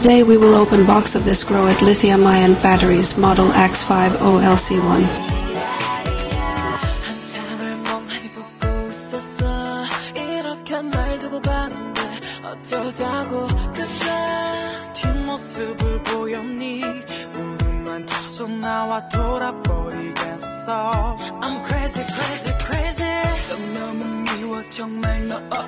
Today we will open box of this Growatt lithium-ion batteries model X50LC1. I'm crazy crazy crazy. 너무 미워 정말 너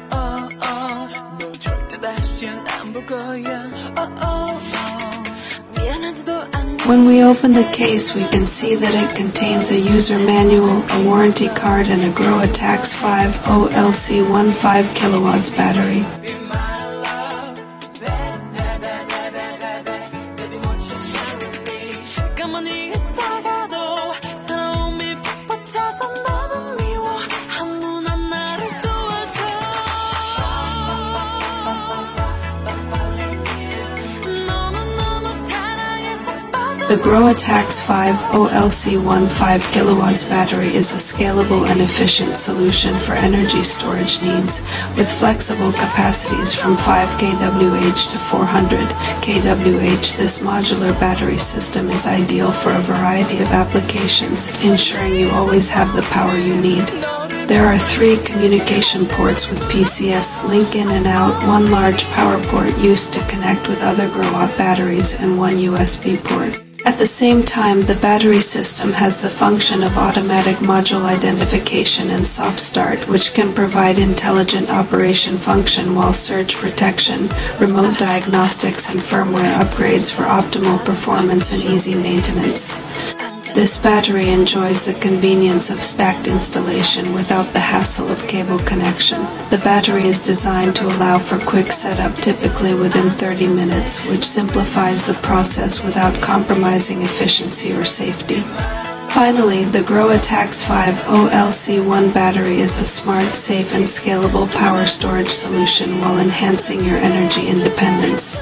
when we open the case, we can see that it contains a user manual, a warranty card, and a Growatt AXE 5 OLC1 5 kilowatts battery. Be my The Growatt AXE 5 OLC1 5 kilowatts battery is a scalable and efficient solution for energy storage needs with flexible capacities from 5 kWh to 400 kWh. This modular battery system is ideal for a variety of applications, ensuring you always have the power you need. There are three communication ports with PCS link in and out, one large power port used to connect with other Growatt batteries, and one USB port. At the same time, the battery system has the function of automatic module identification and soft start, which can provide intelligent operation function while surge protection, remote diagnostics, and firmware upgrades for optimal performance and easy maintenance. This battery enjoys the convenience of stacked installation without the hassle of cable connection. The battery is designed to allow for quick setup typically within 30 minutes, which simplifies the process without compromising efficiency or safety. Finally, the Growatt AXE 5 OLC1 battery is a smart, safe, and scalable power storage solution while enhancing your energy independence.